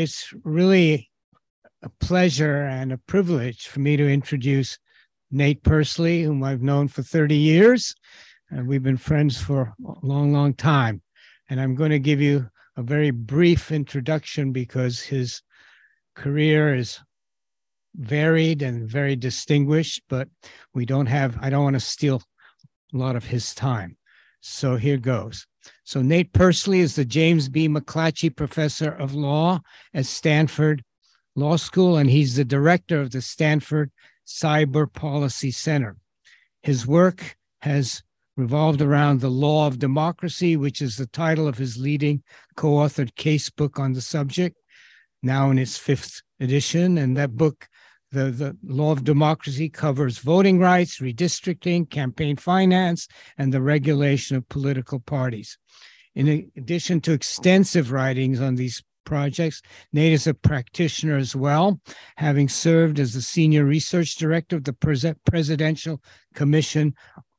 It's really a pleasure and a privilege for me to introduce Nate Persily, whom I've known for 30 years. And we've been friends for a long, long time. And I'm going to give you a very brief introduction because his career is varied and very distinguished, but we don't have, I don't want to steal a lot of his time. So here goes. So Nate Persily is the James B. McClatchy Professor of Law at Stanford Law School, and he's the director of the Stanford Cyber Policy Center. His work has revolved around the law of democracy, which is the title of his leading co authored case book on the subject, now in its fifth edition. And that book the, the law of democracy covers voting rights, redistricting, campaign finance, and the regulation of political parties. In addition to extensive writings on these projects, Nate is a practitioner as well, having served as the senior research director of the Pres- Presidential Commission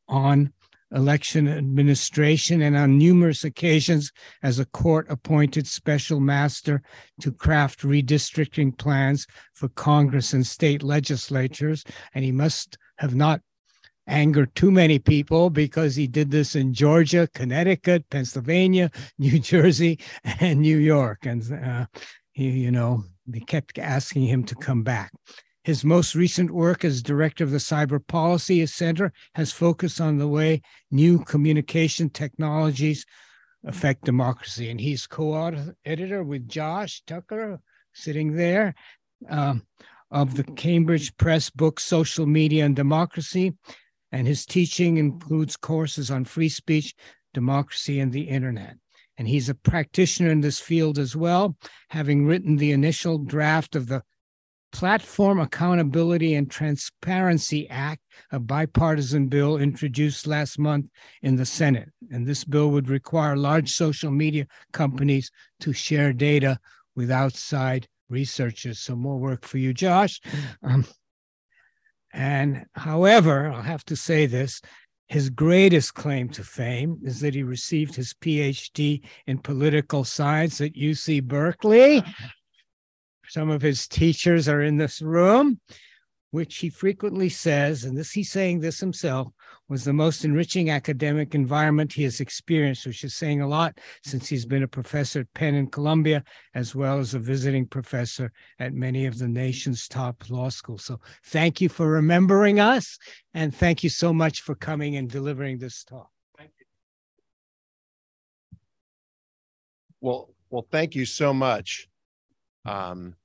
on election administration and on numerous occasions as a court appointed special master to craft redistricting plans for Congress and state legislatures. And he must have not angered too many people because he did this in Georgia, Connecticut, Pennsylvania, New Jersey, and New York. And, uh, he, you know, they kept asking him to come back. His most recent work as director of the Cyber Policy Center has focused on the way new communication technologies affect democracy. And he's co editor with Josh Tucker, sitting there, um, of the Cambridge Press book, Social Media and Democracy. And his teaching includes courses on free speech, democracy, and the internet. And he's a practitioner in this field as well, having written the initial draft of the Platform Accountability and Transparency Act, a bipartisan bill introduced last month in the Senate. And this bill would require large social media companies to share data with outside researchers. So, more work for you, Josh. Um, and however, I'll have to say this his greatest claim to fame is that he received his PhD in political science at UC Berkeley some of his teachers are in this room, which he frequently says, and this he's saying this himself, was the most enriching academic environment he has experienced, which is saying a lot since he's been a professor at Penn and Columbia, as well as a visiting professor at many of the nation's top law schools. So thank you for remembering us, and thank you so much for coming and delivering this talk. Thank you. Well, well, thank you so much. Um,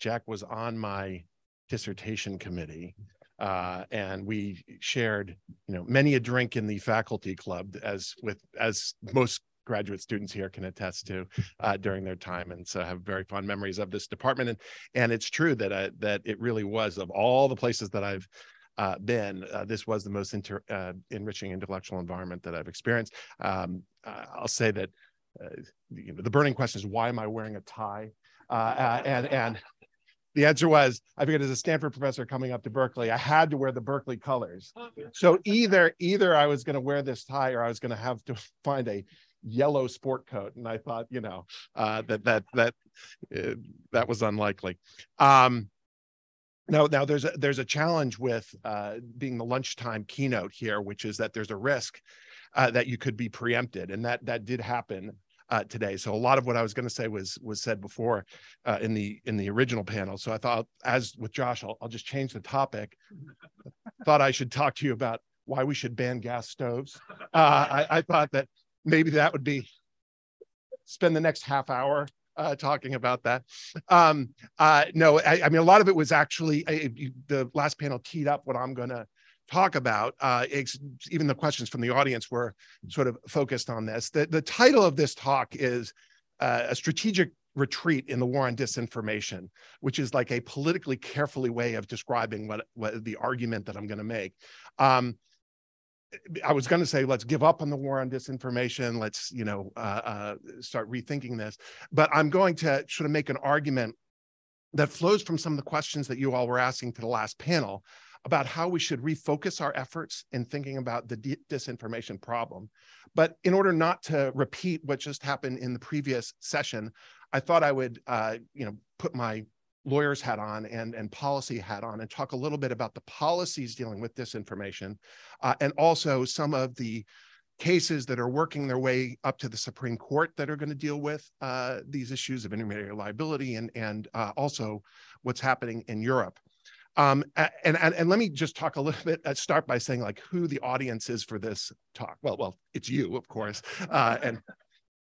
Jack was on my dissertation committee, uh, and we shared, you know, many a drink in the faculty club, as with as most graduate students here can attest to uh, during their time, and so have very fond memories of this department. And and it's true that I, that it really was of all the places that I've uh, been, uh, this was the most inter, uh, enriching intellectual environment that I've experienced. Um, I'll say that uh, you know, the burning question is why am I wearing a tie? Uh, uh, and and the answer was I figured as a Stanford professor coming up to Berkeley, I had to wear the Berkeley colors. So either either I was going to wear this tie or I was going to have to find a yellow sport coat, and I thought, you know, uh, that that that uh, that was unlikely. Um, now, now there's a there's a challenge with uh, being the lunchtime keynote here, which is that there's a risk uh, that you could be preempted, and that that did happen uh, today. So a lot of what I was going to say was was said before uh, in the in the original panel. So I thought, as with Josh, I'll, I'll just change the topic. thought I should talk to you about why we should ban gas stoves. Uh, I, I thought that maybe that would be spend the next half hour uh, talking about that. Um, uh, no, I, I, mean, a lot of it was actually I, the last panel teed up what I'm going to talk about. Uh, even the questions from the audience were sort of focused on this. The, the title of this talk is uh, A Strategic Retreat in the War on Disinformation, which is like a politically carefully way of describing what, what the argument that I'm going to make. Um, I was going to say, let's give up on the war on disinformation. Let's, you know, uh, uh, start rethinking this. But I'm going to sort of make an argument that flows from some of the questions that you all were asking to the last panel about how we should refocus our efforts in thinking about the disinformation problem. But in order not to repeat what just happened in the previous session, I thought I would, uh, you know, put my lawyer's hat on and, and policy hat on and talk a little bit about the policies dealing with disinformation uh, and also some of the cases that are working their way up to the Supreme Court that are going to deal with uh, these issues of intermediary liability and, and uh, also what's happening in Europe. Um, and, and, and let me just talk a little bit, uh, start by saying like who the audience is for this talk. Well, well, it's you, of course, uh, and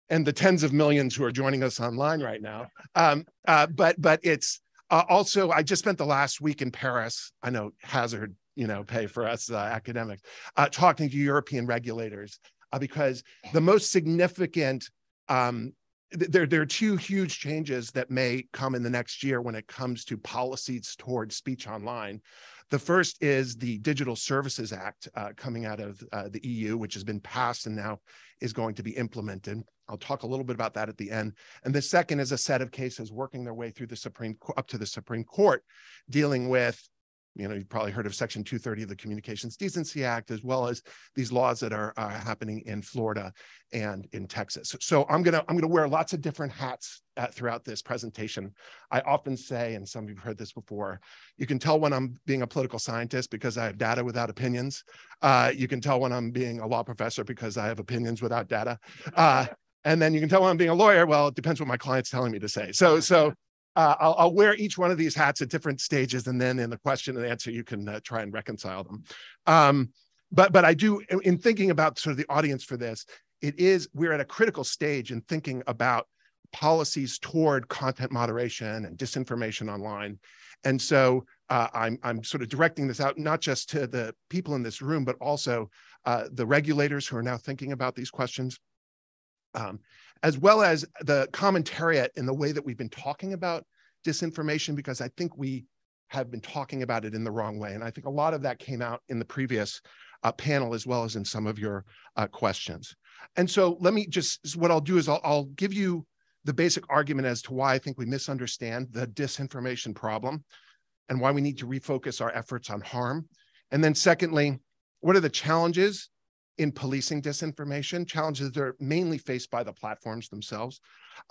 and the tens of millions who are joining us online right now. Um, uh, but but it's uh, also, I just spent the last week in Paris. I know hazard, you know, pay for us uh, academics, uh, talking to European regulators because the most significant, um, there, there are two huge changes that may come in the next year when it comes to policies towards speech online. The first is the Digital Services Act uh, coming out of uh, the EU, which has been passed and now is going to be implemented. I'll talk a little bit about that at the end. And the second is a set of cases working their way through the Supreme up to the Supreme Court, dealing with you know, you've probably heard of Section 230 of the Communications Decency Act, as well as these laws that are, happening in Florida and in Texas. So I'm gonna I'm gonna wear lots of different hats uh, throughout this presentation. I often say, and some of you've heard this before, you can tell when I'm being a political scientist because I have data without opinions. Uh, you can tell when I'm being a law professor because I have opinions without data. Uh, and then you can tell when I'm being a lawyer. Well, it depends what my client's telling me to say. So so uh, I'll, I'll, wear each one of these hats at different stages, and then in the question and answer, you can uh, try and reconcile them. Um, but but I do, in thinking about sort of the audience for this, it is we're at a critical stage in thinking about policies toward content moderation and disinformation online, and so uh, I'm I'm sort of directing this out not just to the people in this room, but also uh, the regulators who are now thinking about these questions. Um, as well as the commentariat in the way that we've been talking about disinformation, because I think we have been talking about it in the wrong way. And I think a lot of that came out in the previous uh, panel, as well as in some of your uh, questions. And so let me just, what I'll do is I'll, I'll give you the basic argument as to why I think we misunderstand the disinformation problem and why we need to refocus our efforts on harm. And then secondly, what are the challenges in policing disinformation, challenges that are mainly faced by the platforms themselves.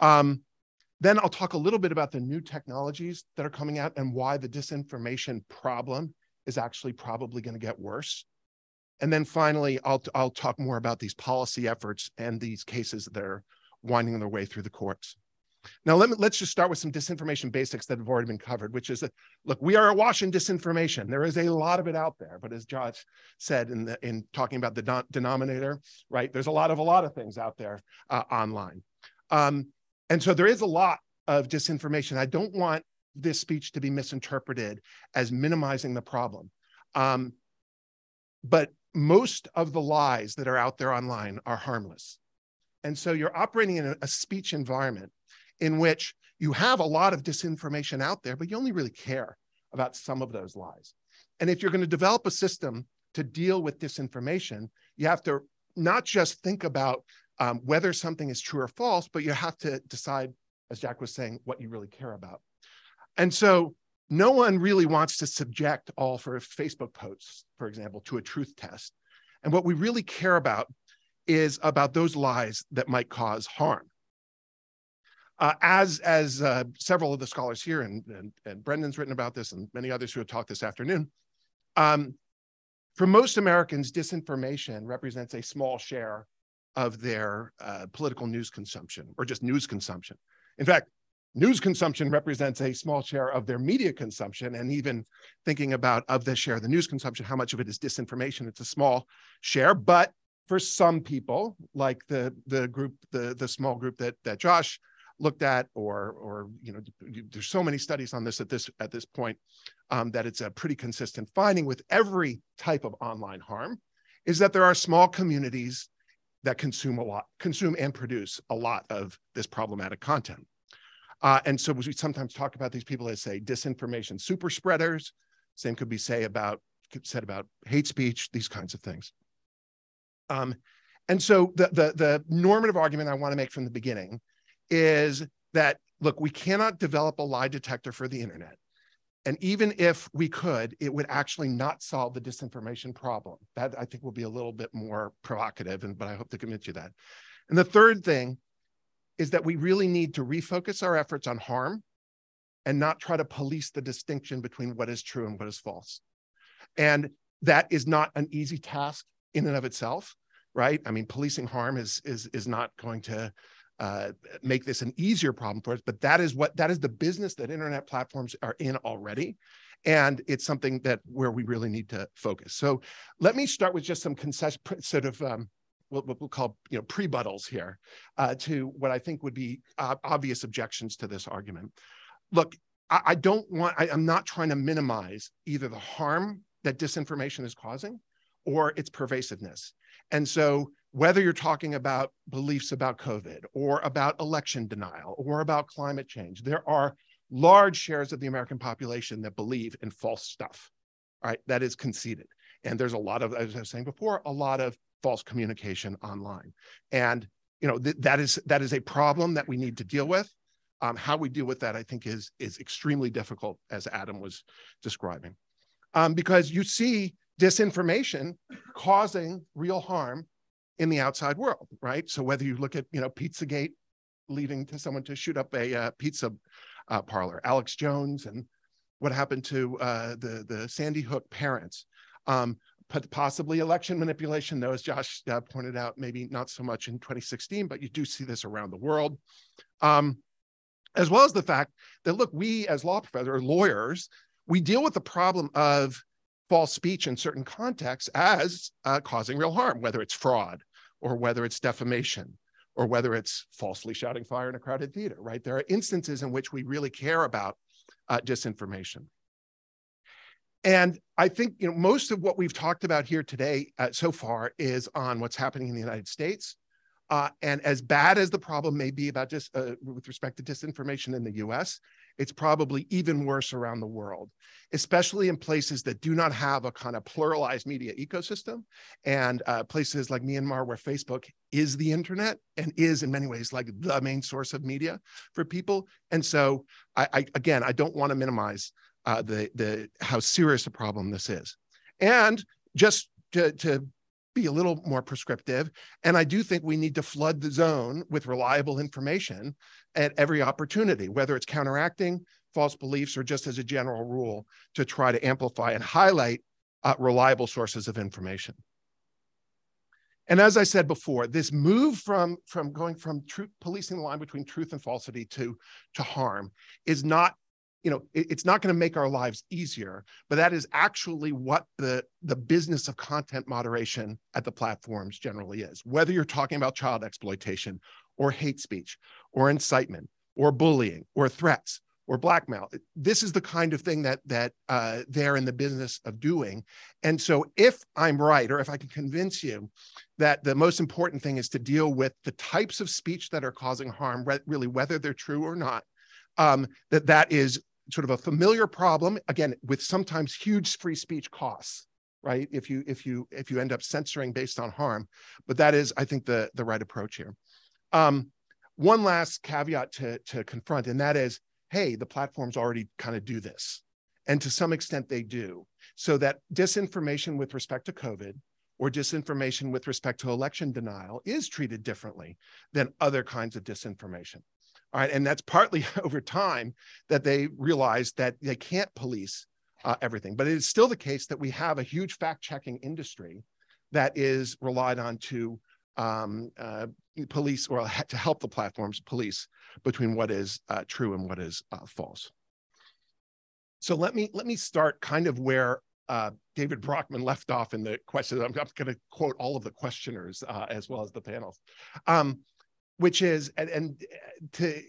Um, then I'll talk a little bit about the new technologies that are coming out and why the disinformation problem is actually probably going to get worse. And then finally, I'll, I'll talk more about these policy efforts and these cases that are winding their way through the courts. Now, let me, let's just start with some disinformation basics that have already been covered, which is that, look, we are awash in disinformation. There is a lot of it out there. But as Josh said in, the, in talking about the denominator, right, there's a lot of a lot of things out there uh, online. Um, and so there is a lot of disinformation. I don't want this speech to be misinterpreted as minimizing the problem. Um, but most of the lies that are out there online are harmless. And so you're operating in a, a speech environment in which you have a lot of disinformation out there, but you only really care about some of those lies. And if you're going to develop a system to deal with disinformation, you have to not just think about um, whether something is true or false, but you have to decide, as Jack was saying, what you really care about. And so no one really wants to subject all for Facebook posts, for example, to a truth test. And what we really care about is about those lies that might cause harm. Uh, as as uh, several of the scholars here, and, and, and, Brendan's written about this, and many others who have talked this afternoon, um, for most Americans, disinformation represents a small share of their uh, political news consumption or just news consumption. In fact, news consumption represents a small share of their media consumption. And even thinking about of the share of the news consumption, how much of it is disinformation, it's a small share. But for some people, like the, the group, the, the small group that, that Josh looked at or or you know there's so many studies on this at this at this point um, that it's a pretty consistent finding with every type of online harm is that there are small communities that consume a lot consume and produce a lot of this problematic content. Uh, and so we sometimes talk about these people as say disinformation super spreaders. Same could be say about said about hate speech these kinds of things. Um, and so the, the the normative argument i want to make from the beginning is that look, we cannot develop a lie detector for the internet and even if we could, it would actually not solve the disinformation problem. That I think will be a little bit more provocative, and but I hope to convince you that. And the third thing is that we really need to refocus our efforts on harm and not try to police the distinction between what is true and what is false. And that is not an easy task in and of itself, right? I mean, policing harm is is is not going to uh, make this an easier problem for us. But that is what that is the business that internet platforms are in already. And it's something that where we really need to focus. So let me start with just some sort of um, what, we'll call you know pre-buttals here uh, to what I think would be uh, obvious objections to this argument. Look, I, I don't want I, I'm not trying to minimize either the harm that disinformation is causing or its pervasiveness. And so whether you're talking about beliefs about COVID or about election denial or about climate change, there are large shares of the American population that believe in false stuff. All right, that is conceded. And there's a lot of, as I was saying before, a lot of false communication online. And you know th- that is that is a problem that we need to deal with. Um, how we deal with that, I think, is is extremely difficult, as Adam was describing, um, because you see disinformation causing real harm in the outside world, right? So whether you look at, you know, Pizzagate leading to someone to shoot up a uh, pizza uh, parlor, Alex Jones, and what happened to uh, the the Sandy Hook parents, um, possibly election manipulation. Though, as Josh uh, pointed out, maybe not so much in 2016, but you do see this around the world. Um, as well as the fact that look, we as law professors, lawyers, we deal with the problem of false speech in certain contexts as uh, causing real harm, whether it's fraud, or whether it's defamation or whether it's falsely shouting fire in a crowded theater, right? There are instances in which we really care about uh, disinformation. And I think you know most of what we've talked about here today uh, so far is on what's happening in the United States. Uh, and as bad as the problem may be about just uh, with respect to disinformation in the U.S., it's probably even worse around the world, especially in places that do not have a kind of pluralized media ecosystem and uh, places like Myanmar, where Facebook is the internet and is in many ways like the main source of media for people. And so, I, I again, I don't want to minimize uh, the the how serious a problem this is, and just to, to be a little more prescriptive. And I do think we need to flood the zone with reliable information at every opportunity, whether it's counteracting false beliefs or just as a general rule to try to amplify and highlight uh, reliable sources of information. And as I said before, this move from, from going from truth, policing the line between truth and falsity to, to harm is not you know it, it's not going to make our lives easier but that is actually what the the business of content moderation at the platforms generally is. Whether you're talking about child exploitation or hate speech or incitement or bullying or threats or blackmail this is the kind of thing that that uh, they're in the business of doing. And so if i'm right or if i can convince you that the most important thing is to deal with the types of speech that are causing harm really whether they're true or not um, that that is sort of a familiar problem again with sometimes huge free speech costs right? If you if you if you end up censoring based on harm but that is i think the the right approach here. Um, one last caveat to to confront and that is hey the platforms already kind of do this and to some extent they do. So that disinformation with respect to covid or disinformation with respect to election denial is treated differently than other kinds of disinformation all right. And that's partly over time that they realized that they can't police uh, everything. But it is still the case that we have a huge fact checking industry that is relied on to um, uh, police or to help the platforms police between what is uh, true and what is uh, false. So let me let me start kind of where uh, David Broockman left off in the questions. I'm, I'm going to quote all of the questioners uh, as well as the panels. Um, which is and, and uh, to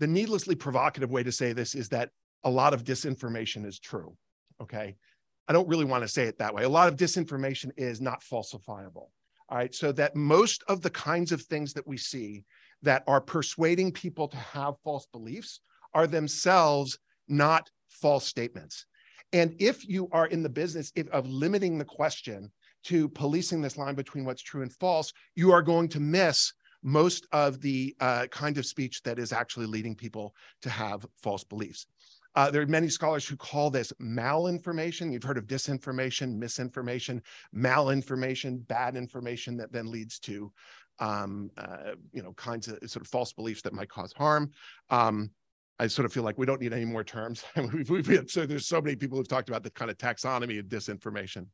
the needlessly provocative way to say this is that a lot of disinformation is true. Okay. I don't really want to say it that way. A lot of disinformation is not falsifiable. All right. So that most of the kinds of things that we see that are persuading people to have false beliefs are themselves not false statements. And if you are in the business of limiting the question to policing this line between what's true and false, you are going to miss most of the uh, kind of speech that is actually leading people to have false beliefs. Uh, there are many scholars who call this malinformation. You've heard of disinformation, misinformation, malinformation, bad information that then leads to, um, uh, you know, kinds of sort of false beliefs that might cause harm. Um, I sort of feel like we don't need any more terms. we've, we've, so there's so many people who've talked about the kind of taxonomy of disinformation.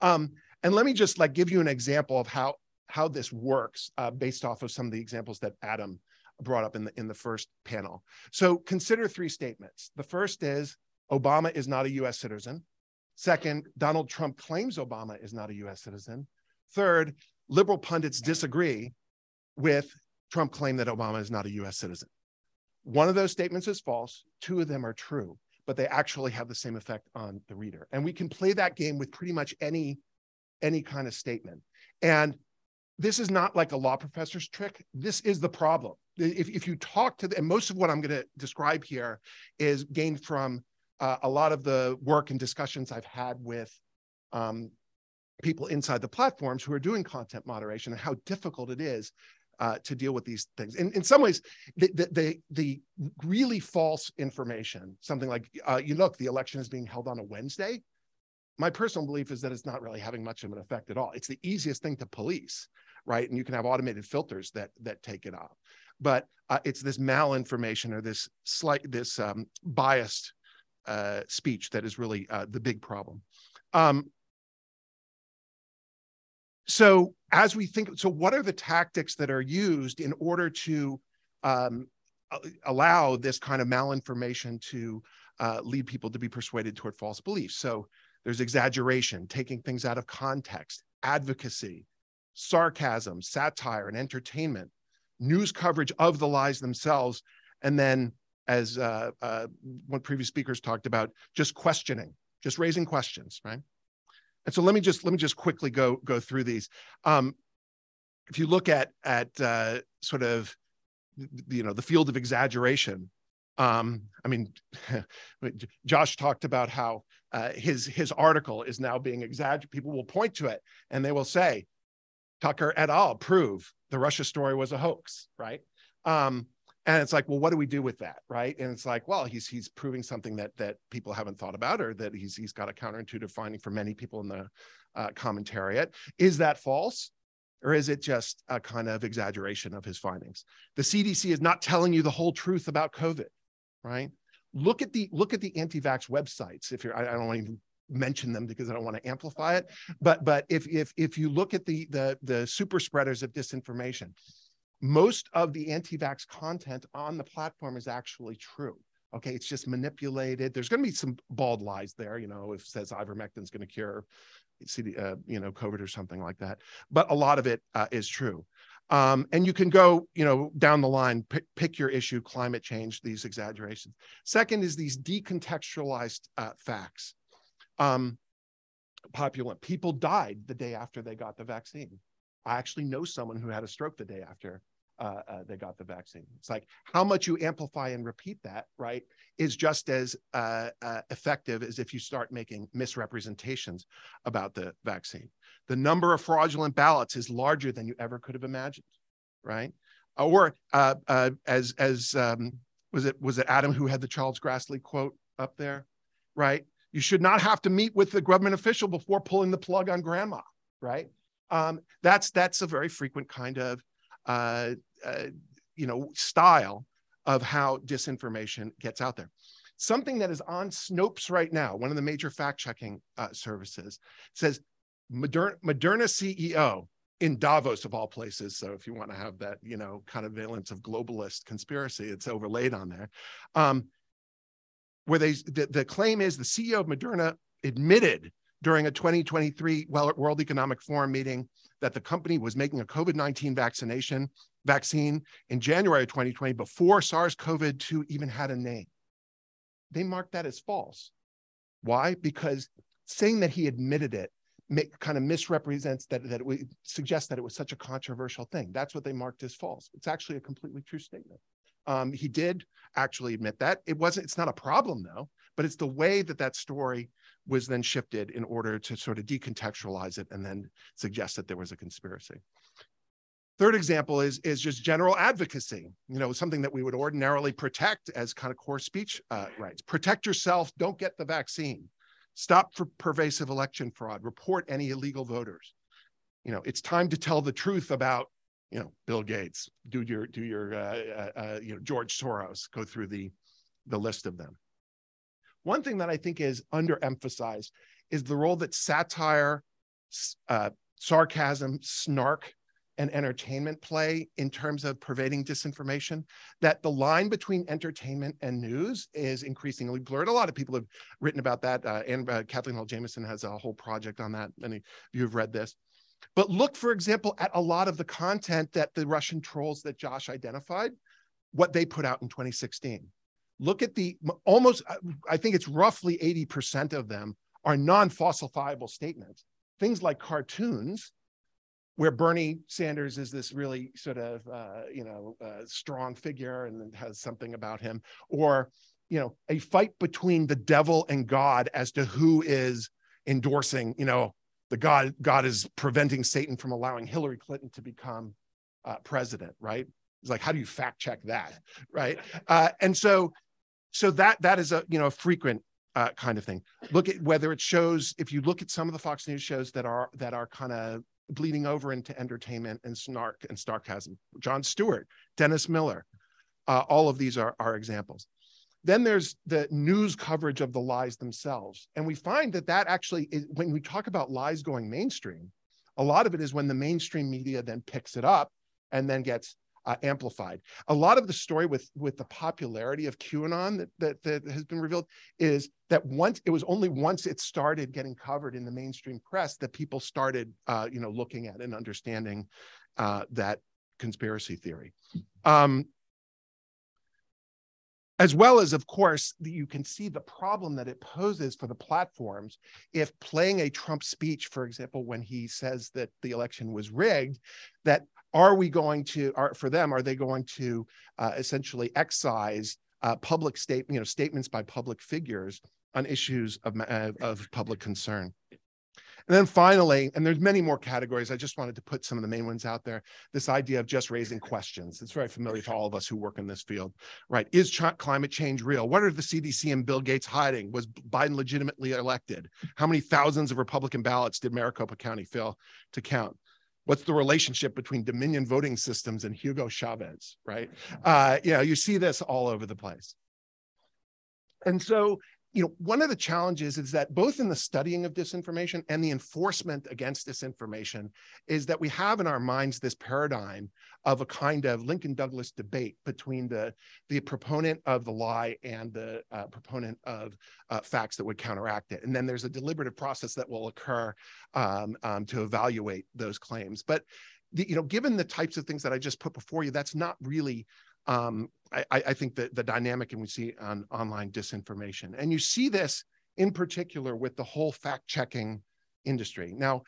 Um, and let me just like give you an example of how how this works uh, based off of some of the examples that Adam brought up in the in the first panel. So consider three statements. The first is Obama is not a U.S. citizen. Second, Donald Trump claims Obama is not a U.S. citizen. Third, liberal pundits disagree with Trump claim that Obama is not a U.S. citizen. One of those statements is false, two of them are true, but they actually have the same effect on the reader. And we can play that game with pretty much any any kind of statement. And this is not like a law professor's trick. This is the problem. If, if you talk to the, and most of what I'm going to describe here is gained from uh, a lot of the work and discussions I've had with um, people inside the platforms who are doing content moderation and how difficult it is uh, to deal with these things. In, in some ways, the, the, the, the really false information, something like, uh, you look, the election is being held on a Wednesday. My personal belief is that it's not really having much of an effect at all. It's the easiest thing to police, right? And you can have automated filters that that take it off. But uh, it's this malinformation or this slight, this um, biased uh, speech that is really uh, the big problem. Um, so as we think, so what are the tactics that are used in order to um, allow this kind of malinformation to uh, lead people to be persuaded toward false beliefs? So there's exaggeration, taking things out of context, advocacy, sarcasm, satire, and entertainment, news coverage of the lies themselves, and then, as uh, uh, one previous speakers talked about, just questioning, just raising questions, right? And so let me just let me just quickly go go through these. Um, if you look at at uh, sort of you know the field of exaggeration, um, I mean, Josh talked about how uh, his his article is now being exaggerated. People will point to it and they will say, Tucker et al. prove the Russia story was a hoax, right? Um, and it's like well what do we do with that right and it's like well he's he's proving something that that people haven't thought about or that he's he's got a counterintuitive finding for many people in the uh, commentariat is that false or is it just a kind of exaggeration of his findings the cdc is not telling you the whole truth about covid right look at the look at the anti-vax websites if you're i, I don't want to even mention them because I don't want to amplify it. But but if if if you look at the the the super spreaders of disinformation, most of the anti-vax content on the platform is actually true. Okay, it's just manipulated. There's going to be some bald lies there, you know, if says ivermectin is going to cure, uh, you know, COVID or something like that. But a lot of it uh, is true. Um, and you can go, you know, down the line, pick, pick, your issue, climate change, these exaggerations. Second is these decontextualized uh, facts. Um, popular people died the day after they got the vaccine. I actually know someone who had a stroke the day after uh, uh, they got the vaccine. It's like how much you amplify and repeat that, right, is just as uh, uh, effective as if you start making misrepresentations about the vaccine. The number of fraudulent ballots is larger than you ever could have imagined, right? Or uh, uh, as as um, was it was it Adam who had the Charles Grassley quote up there, right? You should not have to meet with the government official before pulling the plug on grandma, right? Um, that's that's a very frequent kind of uh, uh, you know style of how disinformation gets out there. Something that is on Snopes right now, one of the major fact checking uh, services, says Moderna, Moderna CEO in Davos of all places. So if you want to have that, you know, kind of valence of globalist conspiracy, it's overlaid on there. Um, where they the, the claim is the CEO of Moderna admitted during a 2023 World Economic Forum meeting that the company was making a COVID 19 vaccination vaccine in January of 2020 before SARS CoV 2 even had a name. They marked that as false. Why? Because saying that he admitted it make, kind of misrepresents that, that it would suggest that it was such a controversial thing. That's what they marked as false. It's actually a completely true statement. Um, he did actually admit that. It wasn't, it's not a problem though, but it's the way that that story was then shifted in order to sort of decontextualize it and then suggest that there was a conspiracy. Third example is, is just general advocacy, you know, something that we would ordinarily protect as kind of core speech uh, rights. Protect yourself, don't get the vaccine. Stop for pervasive election fraud, report any illegal voters. You know, it's time to tell the truth about, you know, Bill Gates, do your, do your, uh, uh, uh you know, George Soros, go through the, the list of them. One thing that I think is underemphasized is the role that satire, uh, sarcasm, snark, and entertainment play in terms of pervading disinformation that the line between entertainment and news is increasingly blurred. A lot of people have written about that uh, and uh, kathleen hall jamieson has a whole project on that. Many of you have read this. But look for example at a lot of the content that the russian trolls that josh identified what they put out in 2016 look at the almost uh, i think it's roughly 80% of them are non-falsifiable statements. Things like cartoons where Bernie Sanders is this really sort of uh, you know uh, strong figure and has something about him, or you know a fight between the devil and God as to who is endorsing you know the God God is preventing Satan from allowing Hillary Clinton to become uh, president, right? It's like how do you fact check that, right? Uh, and so so that that is a you know a frequent uh, kind of thing. Look at whether it shows if you look at some of the Fox News shows that are that are kind of bleeding over into entertainment and snark and sarcasm. Jon Stewart, Dennis Miller, uh, all of these are, are examples. Then there's the news coverage of the lies themselves. And we find that that actually, is, when we talk about lies going mainstream, a lot of it is when the mainstream media then picks it up and then gets uh, amplified. A lot of the story with with the popularity of QAnon that, that that has been revealed is that once it was only once it started getting covered in the mainstream press that people started uh, you know looking at and understanding uh, that conspiracy theory. Um, as well as, of course, you can see the problem that it poses for the platforms if playing a Trump speech, for example, when he says that the election was rigged, that are we going to are for them are they going to uh, essentially excise uh, public state you know statements by public figures on issues of, uh, of public concern and then finally, and there's many more categories. I just wanted to put some of the main ones out there. This idea of just raising questions. It's very familiar to all of us who work in this field, right? Is ch climate change real? What are the CDC and Bill Gates hiding? Was Biden legitimately elected? How many thousands of Republican ballots did Maricopa County fail to count? What's the relationship between Dominion voting systems and Hugo Chavez, right? Uh, you know, you see this all over the place. And so you know, one of the challenges is that both in the studying of disinformation and the enforcement against disinformation is that we have in our minds this paradigm of a kind of Lincoln Douglas debate between the, the proponent of the lie and the uh, proponent of uh, facts that would counteract it. And then there's a deliberative process that will occur um, um, to evaluate those claims. But the, you know, given the types of things that I just put before you, that's not really um, I, I, think that the dynamic and we see on online disinformation. And you see this in particular with the whole fact checking industry. Now,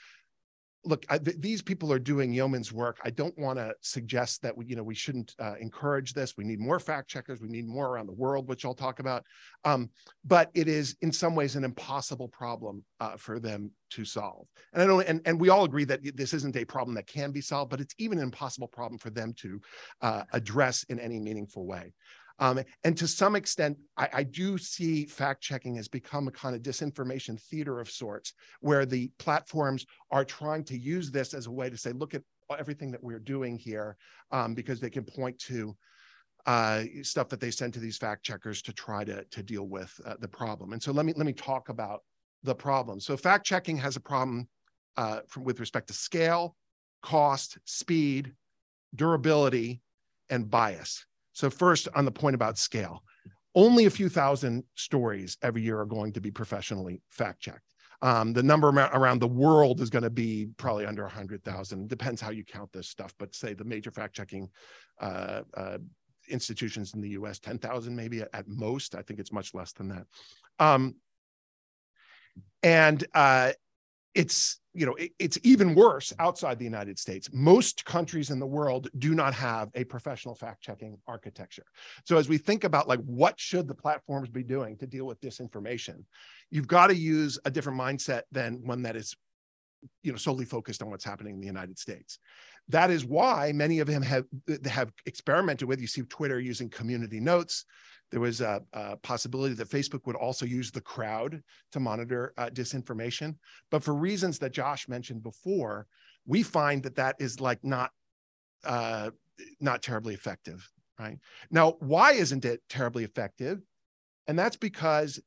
look, I, th- these people are doing yeoman's work. I don't want to suggest that we, you know, we shouldn't uh, encourage this. We need more fact checkers. We need more around the world, which I'll talk about. Um, but it is in some ways an impossible problem uh, for them to solve. And I know, and, and we all agree that this isn't a problem that can be solved, but it's even an impossible problem for them to uh, address in any meaningful way. Um, and to some extent, I, I do see fact checking has become a kind of disinformation theater of sorts, where the platforms are trying to use this as a way to say, look at everything that we're doing here, um, because they can point to uh, stuff that they send to these fact checkers to try to, to deal with uh, the problem. And so let me let me talk about the problem. So fact checking has a problem uh, from, with respect to scale, cost, speed, durability, and bias. So first on the point about scale, only a few thousand stories every year are going to be professionally fact checked. Um, the number around the world is going to be probably under 100,000. Depends how you count this stuff, but say the major fact checking uh, uh, institutions in the US, 10,000 maybe at, most. I think it's much less than that. Um, and uh, it's you know it, it's even worse outside the united states most countries in the world do not have a professional fact checking architecture so as we think about like what should the platforms be doing to deal with disinformation you've got to use a different mindset than one that is you know solely focused on what's happening in the united states that is why many of them have have experimented with. You see Twitter using community notes. There was a, a possibility that Facebook would also use the crowd to monitor uh, disinformation. But for reasons that Josh mentioned before, we find that that is like not uh, not terribly effective. Right now, why isn't it terribly effective? And that's because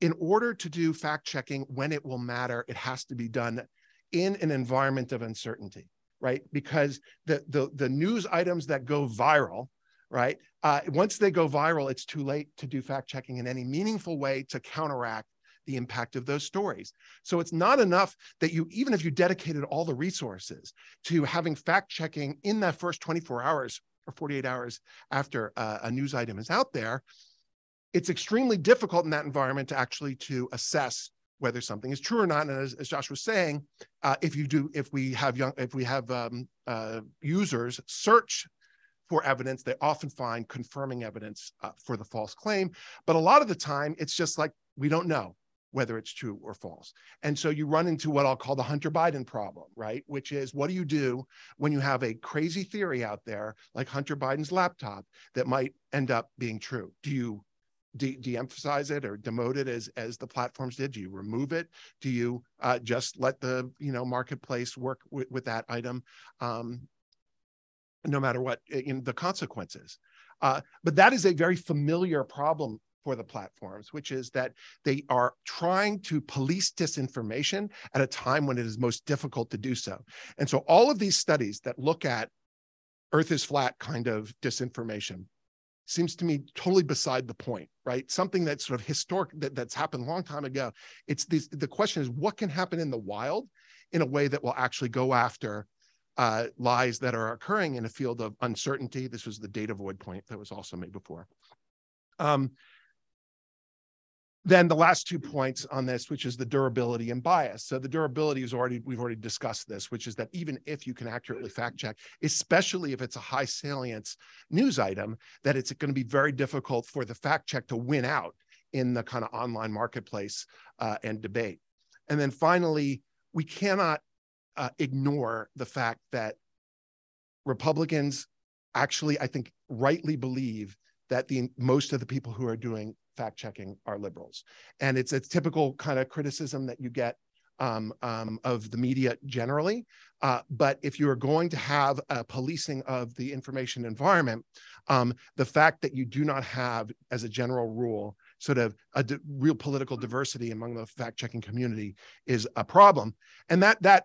in order to do fact checking when it will matter, it has to be done in an environment of uncertainty, right? Because the the, the news items that go viral, right? Uh, once they go viral, it's too late to do fact checking in any meaningful way to counteract the impact of those stories. So it's not enough that you, even if you dedicated all the resources to having fact checking in that first 24 hours or 48 hours after uh, a news item is out there, it's extremely difficult in that environment to actually to assess whether something is true or not. And as, as Josh was saying, uh, if you do, if we have young, if we have um, uh, users search for evidence, they often find confirming evidence uh, for the false claim. But a lot of the time, it's just like we don't know whether it's true or false. And so you run into what I'll call the Hunter Biden problem, right? Which is what do you do when you have a crazy theory out there like Hunter Biden's laptop that might end up being true? Do you de- de-emphasize it or demote it as as the platforms did? Do you remove it? Do you uh, just let the you know marketplace work with, with that item, um, no matter what in the consequences? Uh, but that is a very familiar problem for the platforms, which is that they are trying to police disinformation at a time when it is most difficult to do so. And so all of these studies that look at Earth is flat kind of disinformation seems to me totally beside the point, right? Something that's sort of historic that, that's happened a long time ago. It's this, the question is what can happen in the wild in a way that will actually go after uh, lies that are occurring in a field of uncertainty. This was the data void point that was also made before. Um, then the last two points on this, which is the durability and bias. So the durability is already, we've already discussed this, which is that even if you can accurately fact check, especially if it's a high salience news item, that it's going to be very difficult for the fact check to win out in the kind of online marketplace uh, and debate. And then finally, we cannot uh, ignore the fact that Republicans actually, I think, rightly believe that the most of the people who are doing fact checking are liberals. And it's a typical kind of criticism that you get um, um, of the media generally. Uh, but if you are going to have a policing of the information environment, um, the fact that you do not have, as a general rule, sort of a real political diversity among the fact checking community is a problem. And that that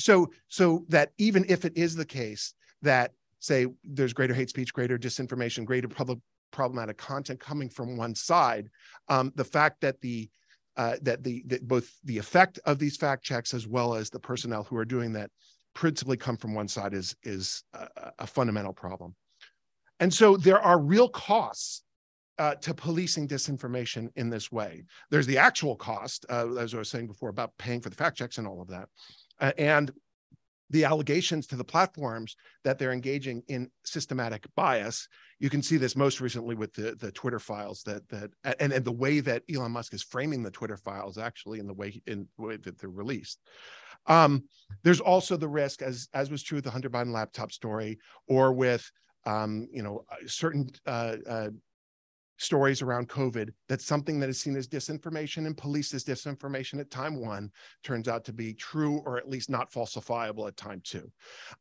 so so that even if it is the case that say there's greater hate speech, greater disinformation, greater public problematic content coming from one side. Um, the fact that the uh, that the that both the effect of these fact checks as well as the personnel who are doing that principally come from one side is is a, a fundamental problem. And so there are real costs uh, to policing disinformation in this way. There's the actual cost, uh, as I was saying before, about paying for the fact checks and all of that. Uh, and the allegations to the platforms that they're engaging in systematic bias. You can see this most recently with the, the Twitter files that that and, and the way that Elon Musk is framing the Twitter files actually in the way in the way that they're released. Um, there's also the risk, as as was true with the Hunter Biden laptop story, or with um, you know certain uh, uh, stories around COVID that something that is seen as disinformation and policed as disinformation at time one turns out to be true or at least not falsifiable at time two.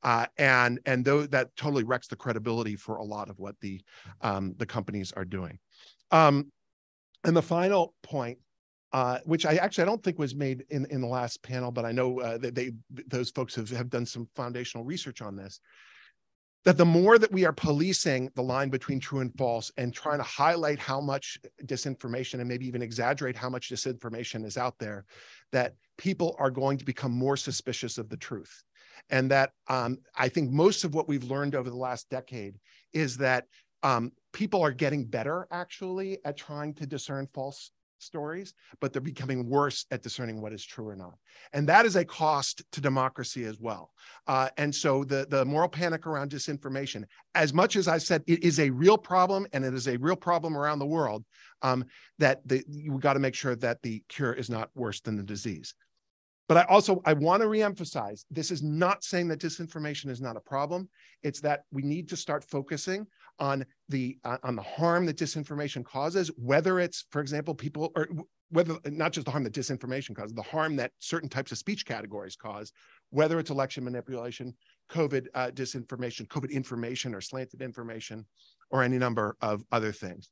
Uh, and and though that totally wrecks the credibility for a lot of what the um, the companies are doing. Um, and the final point uh, which I actually I don't think was made in, in the last panel, but I know uh, that they those folks have, have done some foundational research on this that the more that we are policing the line between true and false and trying to highlight how much disinformation and maybe even exaggerate how much disinformation is out there, that people are going to become more suspicious of the truth. And that um, I think most of what we've learned over the last decade is that um, people are getting better actually at trying to discern false stories, but they're becoming worse at discerning what is true or not. And that is a cost to democracy as well. Uh, and so the, the moral panic around disinformation, as much as I said it is a real problem and it is a real problem around the world, um, that the, you got to make sure that the cure is not worse than the disease. But I also I want to reemphasize this is not saying that disinformation is not a problem. It's that we need to start focusing on the uh, on the harm that disinformation causes, whether it's, for example, people or whether not just the harm that disinformation causes, the harm that certain types of speech categories cause, whether it's election manipulation, COVID uh, disinformation, COVID information or slanted information, or any number of other things.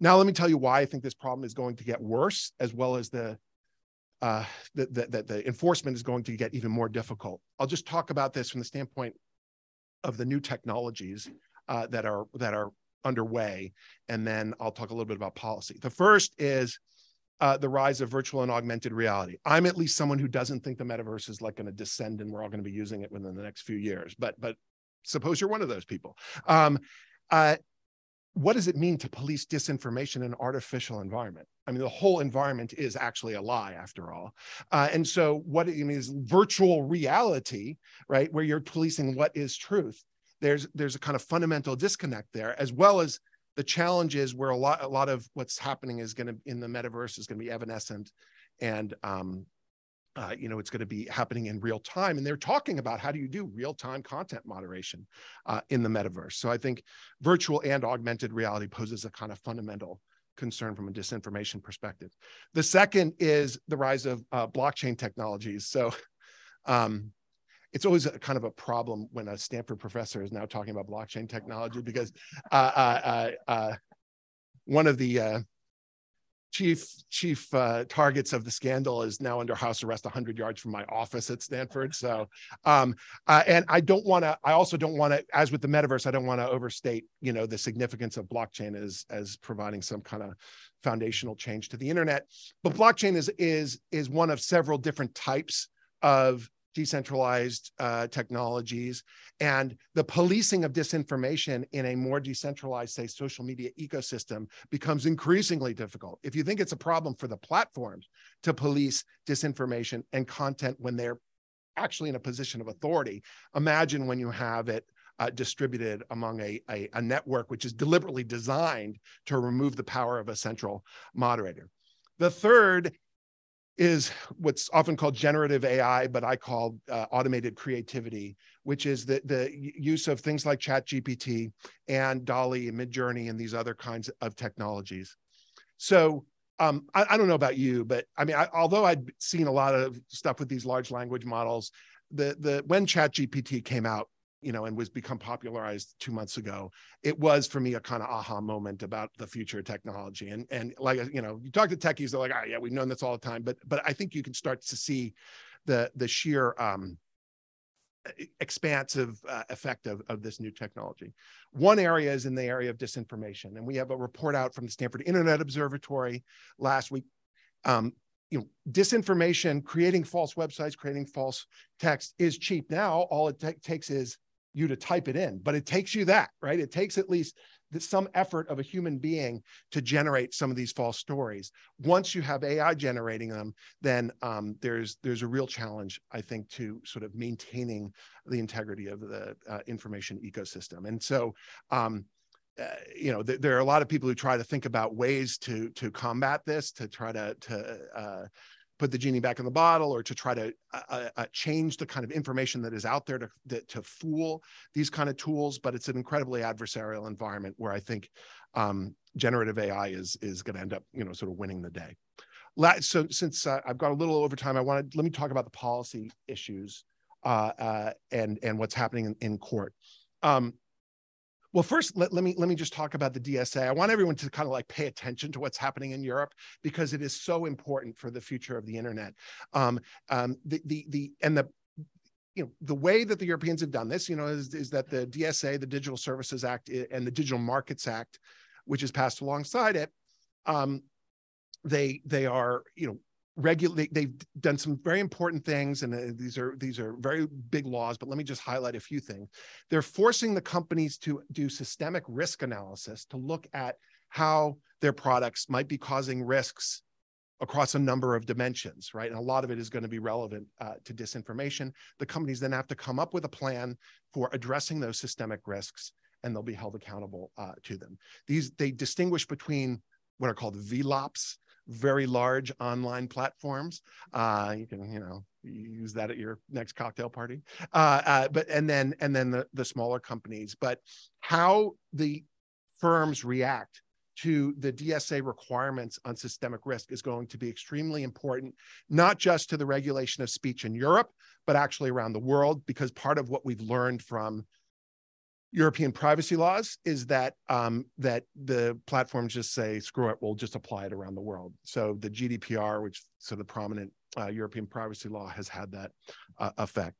Now, let me tell you why I think this problem is going to get worse, as well as the uh, that the, the, the enforcement is going to get even more difficult. I'll just talk about this from the standpoint of the new technologies uh, that are that are underway, and then I'll talk a little bit about policy. The first is uh, the rise of virtual and augmented reality. I'm at least someone who doesn't think the metaverse is like going to descend and we're all going to be using it within the next few years. But but suppose you're one of those people. Um, uh, what does it mean to police disinformation in an artificial environment? I mean, the whole environment is actually a lie, after all. Uh, and so, what it means virtual reality, right, where you're policing what is truth. There's there's a kind of fundamental disconnect there, as well as the challenges where a lot a lot of what's happening is going to in the metaverse is going to be evanescent, and um, uh, you know, it's going to be happening in real time. And they're talking about how do you do real time content moderation uh, in the metaverse. So I think virtual and augmented reality poses a kind of fundamental concern from a disinformation perspective. The second is the rise of uh, blockchain technologies. So um, it's always a kind of a problem when a Stanford professor is now talking about blockchain technology because uh, uh, uh, one of the chief chief uh, targets of the scandal is now under house arrest 100 yards from my office at stanford. So um, uh, and i don't want to i also don't want to as with the metaverse i don't want to overstate you know the significance of blockchain as as providing some kind of foundational change to the internet. But blockchain is is is one of several different types of decentralized uh, technologies and the policing of disinformation in a more decentralized say social media ecosystem becomes increasingly difficult. If you think it's a problem for the platforms to police disinformation and content when they're actually in a position of authority imagine when you have it uh, distributed among a, a, a network which is deliberately designed to remove the power of a central moderator. The third is what's often called generative AI, but I call uh, automated creativity, which is the, the use of things like ChatGPT and DALL-E and Midjourney and these other kinds of technologies. So um, I, I, don't know about you, but I mean, I, although I'd seen a lot of stuff with these large language models, the the when ChatGPT came out, you know, and was become popularized two months ago, it was for me a kind of aha moment about the future of technology. And and like you know, you talk to techies, they're like, oh yeah, we've known this all the time. But but I think you can start to see the the sheer um, expansive uh, effect of, of this new technology. One area is in the area of disinformation, and we have a report out from the Stanford Internet Observatory last week. Um, you know, disinformation, creating false websites, creating false text is cheap now. All it takes is you to type it in, but it takes you that, right? It takes at least some effort of a human being to generate some of these false stories. Once you have AI generating them, then um, there's there's a real challenge, I think, to sort of maintaining the integrity of the uh, information ecosystem. And so, um, uh, you know, th- there are a lot of people who try to think about ways to to combat this, to try to to uh, put the genie back in the bottle or to try to uh, uh, uh change the kind of information that is out there to, to fool these kind of tools but it's an incredibly adversarial environment where i think um, generative ai is is going to end up you know sort of winning the day. So since uh, i've got a little over time i want to let me talk about the policy issues uh, uh, and and what's happening in, in court. Um, well, first, let, let me let me just talk about the DSA. I want everyone to kind of like pay attention to what's happening in Europe because it is so important for the future of the internet. Um, um, the the the and the you know the way that the Europeans have done this, you know, is, is that the DSA, the Digital Services Act, and the Digital Markets Act, which is passed alongside it, um, they they are you know regulate they've done some very important things and uh, these are these are very big laws but let me just highlight a few things. They're forcing the companies to do systemic risk analysis to look at how their products might be causing risks across a number of dimensions right? And a lot of it is going to be relevant uh, to disinformation. The companies then have to come up with a plan for addressing those systemic risks and they'll be held accountable uh, to them. These they distinguish between what are called VLOPs very large online platforms. Uh, you can, you know, use that at your next cocktail party. Uh, uh, but and then and then the the smaller companies. But how the firms react to the DSA requirements on systemic risk is going to be extremely important, not just to the regulation of speech in Europe, but actually around the world, because part of what we've learned from European privacy laws is that um, that the platforms just say screw it, we'll just apply it around the world. So the GDPR, which sort of prominent uh, European privacy law, has had that uh, effect.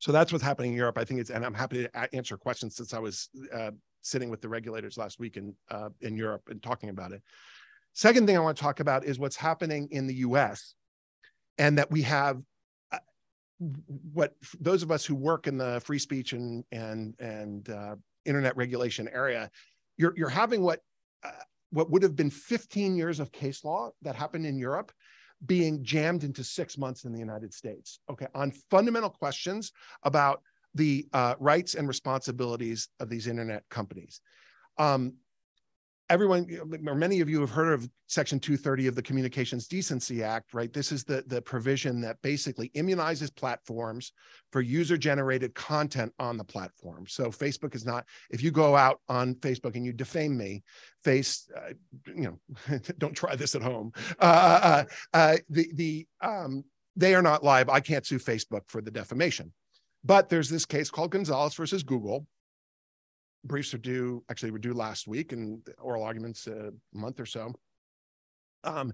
So that's what's happening in Europe. I think it's, and I'm happy to answer questions since I was uh, sitting with the regulators last week in uh, in Europe and talking about it. Second thing I want to talk about is what's happening in the U.S. and that we have what those of us who work in the free speech and and and uh, internet regulation area, you're you're having what uh, what would have been 15 years of case law that happened in Europe being jammed into six months in the United States. Okay, on fundamental questions about the uh, rights and responsibilities of these internet companies. Um, everyone or many of you have heard of section 230 of the communications decency act right? This is the the provision that basically immunizes platforms for user generated content on the platform. So facebook is not if you go out on facebook and you defame me face uh, you know don't try this at home. Uh, uh, uh, the the um, they are not live i can't sue facebook for the defamation. But there's this case called gonzalez versus google briefs are due, actually were due last week and oral arguments a month or so. Um,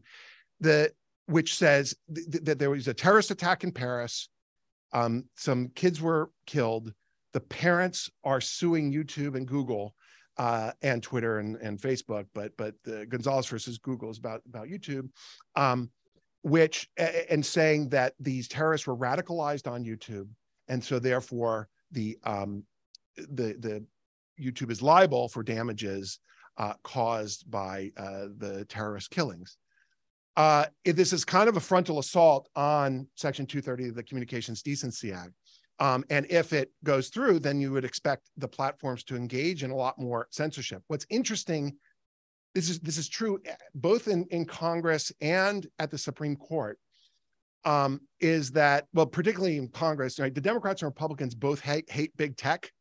the which says th- that there was a terrorist attack in Paris. Um, some kids were killed. The parents are suing YouTube and Google uh, and Twitter and, and Facebook, but but the Gonzalez versus Google is about about YouTube, um, which and saying that these terrorists were radicalized on YouTube, and so therefore the um, the the YouTube is liable for damages uh, caused by uh, the terrorist killings. Uh, this is kind of a frontal assault on Section 230 of the Communications Decency Act. Um, and if it goes through, then you would expect the platforms to engage in a lot more censorship. What's interesting, this is this is true eh, both in, in Congress and at the Supreme Court, um, is that well, particularly in Congress, right? The Democrats and Republicans both hate, hate big tech,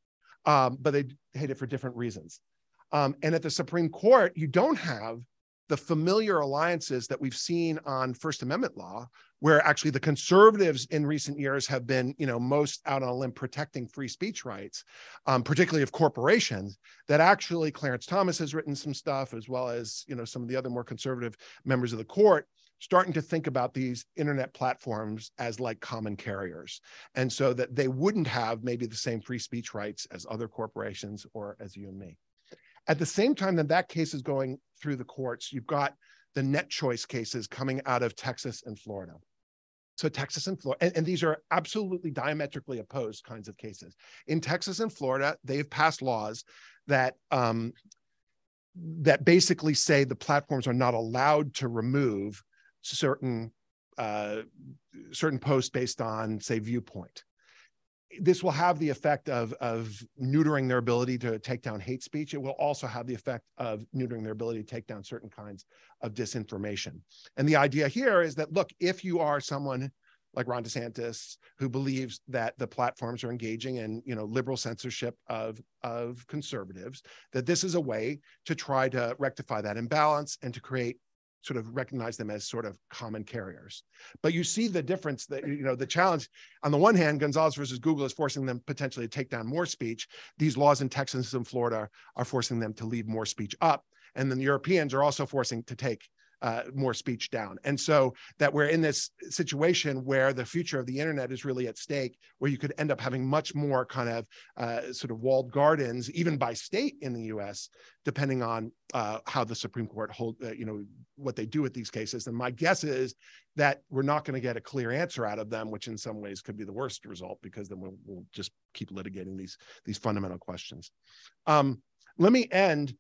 um, but they hate it for different reasons. Um, and at the Supreme Court, you don't have the familiar alliances that we've seen on First Amendment law, where actually the conservatives in recent years have been, you know, most out on a limb protecting free speech rights, um, particularly of corporations. That actually Clarence Thomas has written some stuff, as well as you know some of the other more conservative members of the court, starting to think about these internet platforms as like common carriers. And so that they wouldn't have maybe the same free speech rights as other corporations or as you and me. At the same time that that case is going through the courts, you've got the NetChoice cases coming out of Texas and Florida. So Texas and Florida, and, and, these are absolutely diametrically opposed kinds of cases. In Texas and Florida, they've passed laws that um, that basically say the platforms are not allowed to remove certain uh, certain posts based on say viewpoint this will have the effect of of neutering their ability to take down hate speech. It will also have the effect of neutering their ability to take down certain kinds of disinformation. And the idea here is that look if you are someone like Ron DeSantis, who believes that the platforms are engaging in, you know, liberal censorship of of conservatives, that this is a way to try to rectify that imbalance and to create sort of recognize them as sort of common carriers. But you see the difference that, you know, the challenge on the one hand, Gonzalez versus Google is forcing them potentially to take down more speech. These laws in Texas and Florida are forcing them to leave more speech up. And then the Europeans are also forcing to take uh, more speech down. And so that we're in this situation where the future of the internet is really at stake, where you could end up having much more kind of uh, sort of walled gardens, even by state in the US, depending on uh, how the Supreme Court hold, uh, you know, what they do with these cases. And my guess is that we're not going to get a clear answer out of them, which in some ways could be the worst result because then we'll, we'll just keep litigating these, these fundamental questions. Um, let me end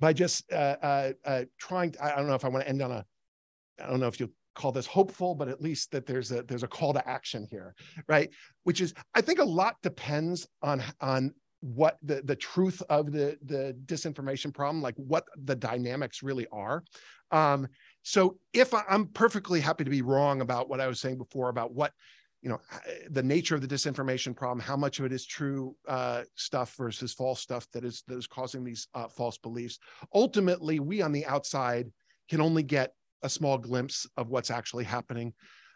by just uh, uh, uh, trying. To, I don't know if I want to end on a. I don't know if you call this hopeful, but at least that there's a there's a call to action here, right? Which is, I think a lot depends on on what the the truth of the the disinformation problem, like what the dynamics really are. Um, so if I, I'm perfectly happy to be wrong about what I was saying before about what you know the nature of the disinformation problem how much of it is true uh, stuff versus false stuff that is that is causing these uh, false beliefs. Ultimately we on the outside can only get a small glimpse of what's actually happening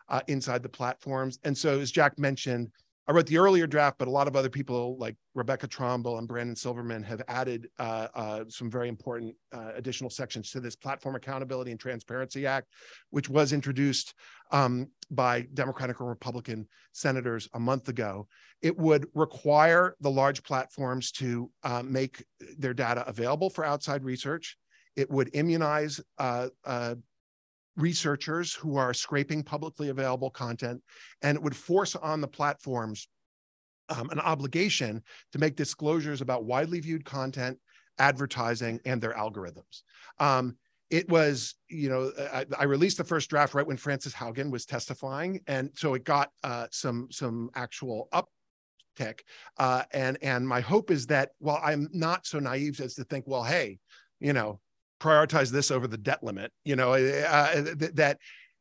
uh, inside the platforms. And so as jack mentioned I wrote the earlier draft, but a lot of other people like Rebekah Tromble and Brandon Silverman have added uh, uh, some very important uh, additional sections to this Platform Accountability and Transparency Act, which was introduced um, by Democratic and Republican senators a month ago. It would require the large platforms to uh, make their data available for outside research. It would immunize uh, uh, researchers who are scraping publicly available content, and it would force on the platforms um, an obligation to make disclosures about widely viewed content, advertising, and their algorithms. Um, it was, you know, I, I, released the first draft right when Frances Haugen was testifying, and so it got uh, some some actual uptick. Uh, and and my hope is that while I'm not so naive as to think, well, hey, you know, prioritize this over the debt limit you know uh, uh that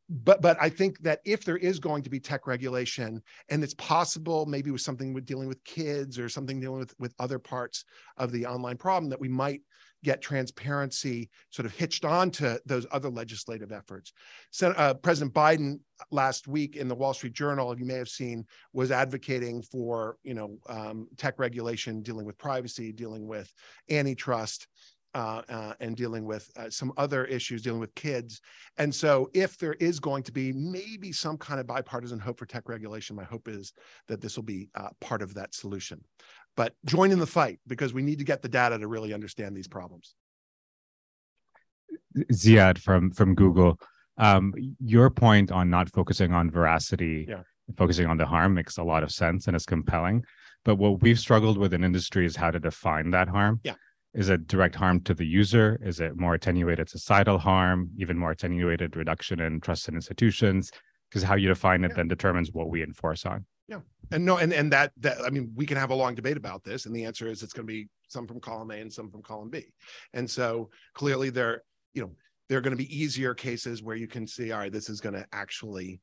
but but i think that if there is going to be tech regulation and it's possible maybe with something with dealing with kids or something dealing with with other parts of the online problem that we might get transparency sort of hitched on to those other legislative efforts. So, uh, President Biden last week in the Wall Street Journal, you may have seen, was advocating for you know um, tech regulation, dealing with privacy, dealing with antitrust, uh, uh, and dealing with uh, some other issues dealing with kids. And so, if there is going to be maybe some kind of bipartisan hope for tech regulation, my hope is that this will be uh, part of that solution. But join in the fight because we need to get the data to really understand these problems. Ziad from from Google, um, your point on not focusing on veracity, yeah. focusing on the harm makes a lot of sense and is compelling. But what we've struggled with in industry is how to define that harm. Yeah. Is it direct harm to the user? Is it more attenuated societal harm, even more attenuated reduction in trust in institutions? Because how you define it yeah. then determines what we enforce on. Yeah. And no, and and that that I mean, we can have a long debate about this. And the answer is it's going to be some from column A and some from column B. And so clearly there, you know, there are going to be easier cases where you can see, all right, this is going to actually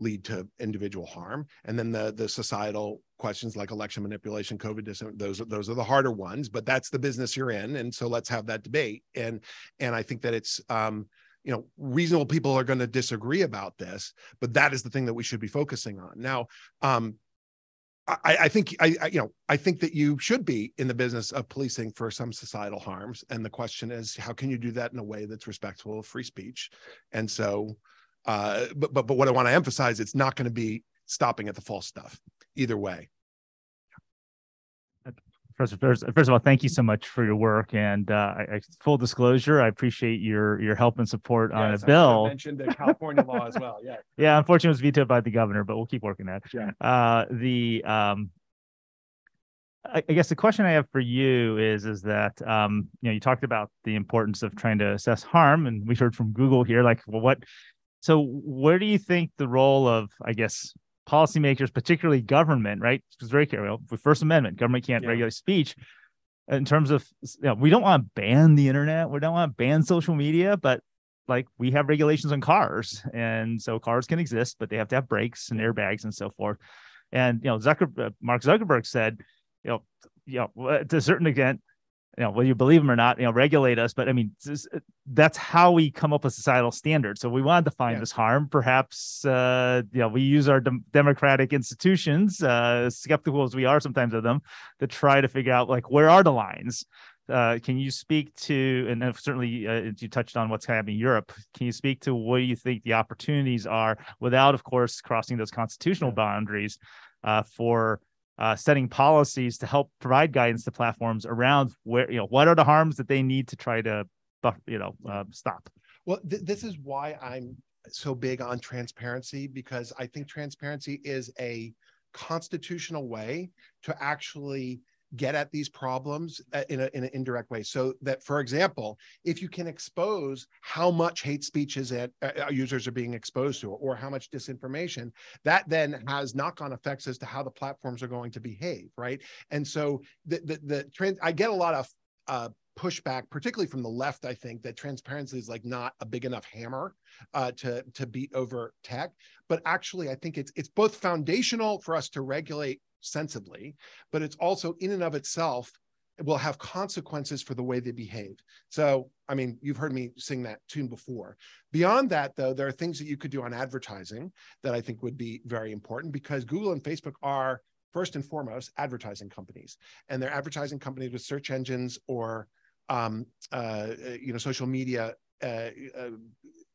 lead to individual harm. And then the the societal questions like election manipulation covid those those are the harder ones but that's the business you're in. And so let's have that debate. And and i think that it's um you know reasonable people are going to disagree about this but that is the thing that we should be focusing on. Now um I, I think I, I, you know I think that you should be in the business of policing for some societal harms, and the question is how can you do that in a way that's respectful of free speech? And so, uh, but but but what I want to emphasize, it's not going to be stopping at the false stuff either way. First, first, first of all, thank you so much for your work. And uh, I, I, full disclosure, I appreciate your your help and support yes, on a bill. mentioned the California law as well. Yeah. Yeah. Unfortunately, it was vetoed by the governor, but we'll keep working that. Yeah. Uh, the um, I, I, guess the question I have for you is is that um, you know you talked about the importance of trying to assess harm, and we heard from Google here, like, well, what so where do you think the role of, I guess, policymakers, particularly government, right? It's very careful with First Amendment, government can't yeah. regulate speech. In terms of, you know, we don't want to ban the internet, we don't want to ban social media, but like we have regulations on cars, and so cars can exist, but they have to have brakes and airbags and so forth. And you know, Zucker, uh, Mark Zuckerberg said, you know, you know, to a certain extent, you know, whether you believe them or not, you know, regulate us. But I mean, that's how we come up with societal standards. So we wanted to find yeah. this harm. Perhaps, uh, you know, we use our de- democratic institutions, uh, skeptical as we are sometimes of them, to try to figure out like where are the lines. Uh, can you speak to, and certainly uh, you touched on what's happening in Europe. Can you speak to what you think the opportunities are without, of course, crossing those constitutional boundaries uh, for uh, setting policies to help provide guidance to platforms around where you know what are the harms that they need to try to you know uh, stop. Well th- this is why i'm so big on transparency because i think transparency is a constitutional way to actually get at these problems uh, in, a, in an indirect way. So that, for example, if you can expose how much hate speech is at, uh, uh, users are being exposed to, or how much disinformation, that then has knock-on effects as to how the platforms are going to behave, right? And so the the, the trend, I get a lot of uh, pushback, particularly from the left, I think that transparency is like not a big enough hammer uh, to to beat over tech. But actually, I think it's it's both foundational for us to regulate sensibly, but it's also in and of itself will have consequences for the way they behave. So, I mean, you've heard me sing that tune before. Beyond that, though, there are things that you could do on advertising that I think would be very important because Google and Facebook are first and foremost advertising companies, and they're advertising companies with search engines or um, uh, you know social media uh, uh,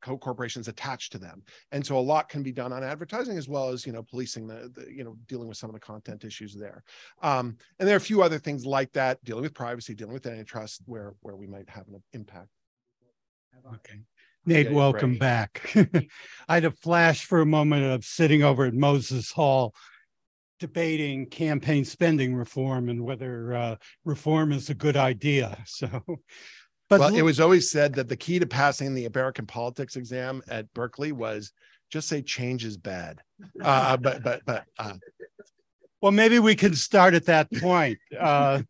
corporations attached to them. And so a lot can be done on advertising as well as you know policing the, the you know dealing with some of the content issues there. Um, and there are a few other things like that dealing with privacy dealing with antitrust where where we might have an impact. Okay. Nate, yeah, welcome back. I had a flash for a moment of sitting over at Moses Hall debating campaign spending reform and whether uh, reform is a good idea. So but well, it was always said that the key to passing the American politics exam at Berkeley was just say change is bad. Uh, but but but uh, well, maybe we can start at that point. Uh,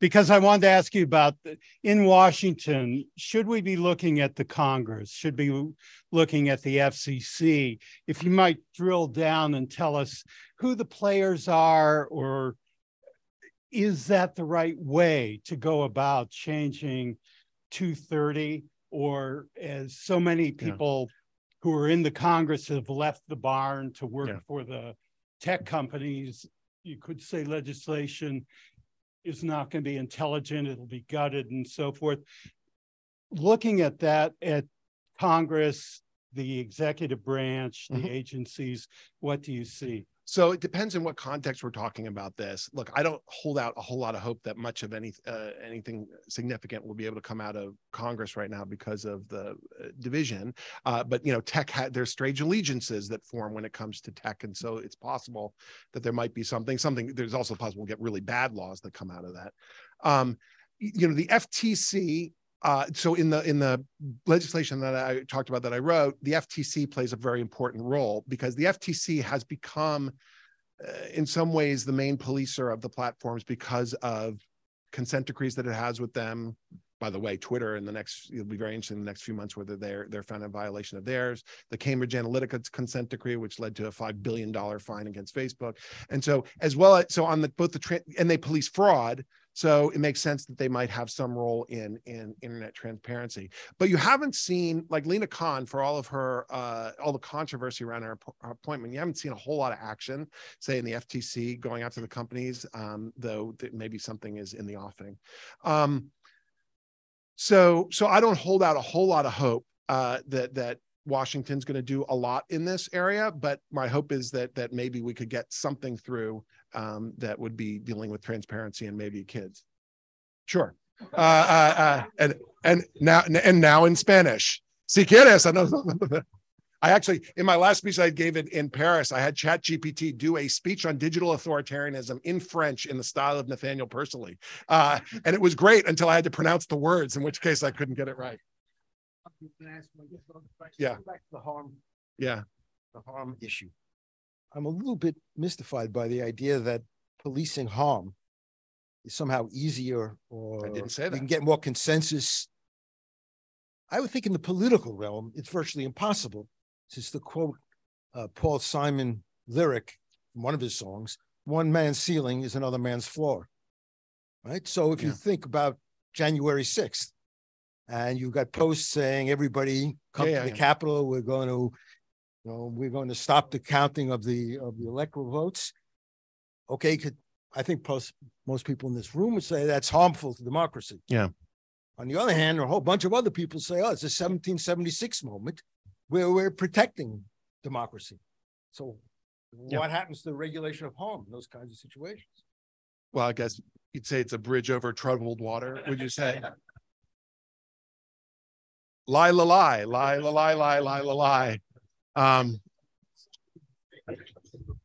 because I wanted to ask you about in Washington, should we be looking at the Congress? Should we be looking at the FCC? If you might drill down and tell us who the players are, or is that the right way to go about changing 230 or as so many people yeah. who are in the Congress have left the barn to work yeah. for the tech companies, you could say legislation is not going to be intelligent, it'll be gutted and so forth. Looking at that at Congress, the executive branch, the mm-hmm. agencies, what do you see? So it depends on what context we're talking about this. Look, I don't hold out a whole lot of hope that much of any uh, anything significant will be able to come out of Congress right now because of the uh, division. Uh, but you know, tech had there's strange allegiances that form when it comes to tech, and so it's possible that there might be something. Something there's also possible we'll get really bad laws that come out of that. Um, you know, the FTC uh, so in the in the legislation that I talked about that I wrote, the FTC plays a very important role because the FTC has become, uh, in some ways, the main policer of the platforms because of consent decrees that it has with them. By the way, Twitter in the next it'll be very interesting in the next few months whether they're they're found in violation of theirs. The Cambridge Analytica consent decree, which led to a five billion dollar fine against Facebook, and so as well as so on the both the and they police fraud so it makes sense that they might have some role in in internet transparency. But you haven't seen like Lina Khan for all of her uh, all the controversy around her, her, appointment. You haven't seen a whole lot of action, say in the FTC going after the companies, um, though maybe something is in the offing. Um, so so I don't hold out a whole lot of hope uh, that that Washington's going to do a lot in this area, but my hope is that that maybe we could get something through um, that would be dealing with transparency and maybe kids. Sure. Uh, uh, uh, and and now and now in Spanish. Si quieres, I actually in my last speech I gave it in Paris, I had Chat GPT do a speech on digital authoritarianism in French in the style of Nathaniel Persily, uh, and it was great until I had to pronounce the words, in which case I couldn't get it right. Yeah. The harm. Yeah. The harm issue. I'm a little bit mystified by the idea that policing harm is somehow easier or I didn't say that. we can get more consensus. I would think in the political realm, it's virtually impossible. Since the quote uh, Paul Simon lyric from one of his songs, one man's ceiling is another man's floor. Right. So if yeah. you think about January 6th, and you've got posts saying everybody come yeah, to yeah, the. Capitol. We're going to, you know, we're going to stop the counting of the of the electoral votes. Okay, could I think most most people in this room would say that's harmful to democracy. Yeah. On the other hand, a whole bunch of other people say, oh, it's a 1776 moment where we're protecting democracy. So what happens to the regulation of harm in those kinds of situations? Well, I guess you'd say it's a bridge over troubled water, would you say? lie, la, lie, lie, la, lie, lie, lie, la, lie. Um,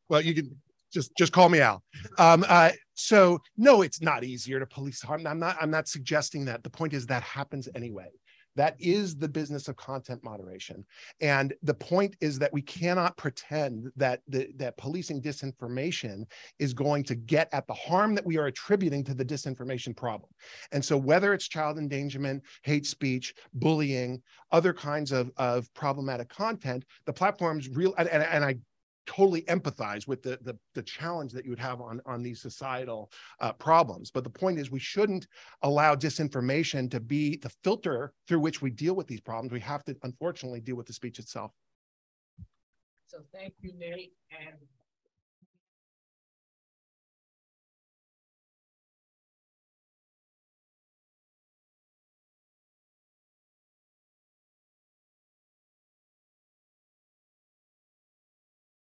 well, you can just just call me Al. Um, uh, so no, it's not easier to police harm. I'm not. I'm not suggesting that. The point is that happens anyway. That is the business of content moderation. And the point is that we cannot pretend that the, that policing disinformation is going to get at the harm that we are attributing to the disinformation problem. And so whether it's child endangerment, hate speech, bullying, other kinds of, of problematic content, the platforms real and, and, and I totally empathize with the, the, the, challenge that you would have on, on these societal uh, problems. But the point is we shouldn't allow disinformation to be the filter through which we deal with these problems. We have to, unfortunately, deal with the speech itself. So thank you, Nate. And